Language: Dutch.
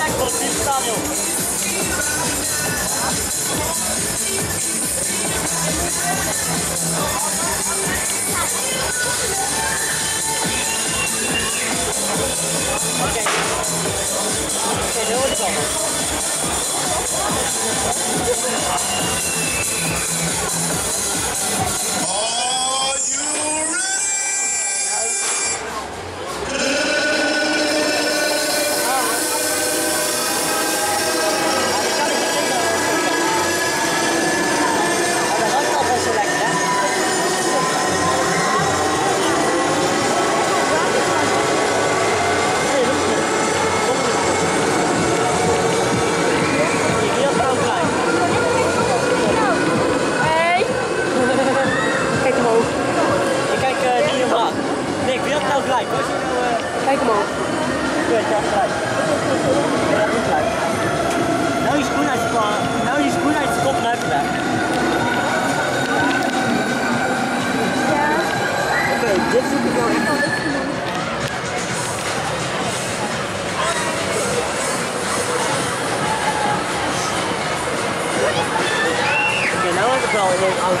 Okay. Okay, gelijk? Je nou... eh, Kijk omhoog. Kut, je had gelijk. Had niet gelijk. Nou je schoen uit je. Nou je schoen uit je kop en uit je weg. Ja. Oké, dit zoek ik wel. Oké, nou heb ik wel in een oude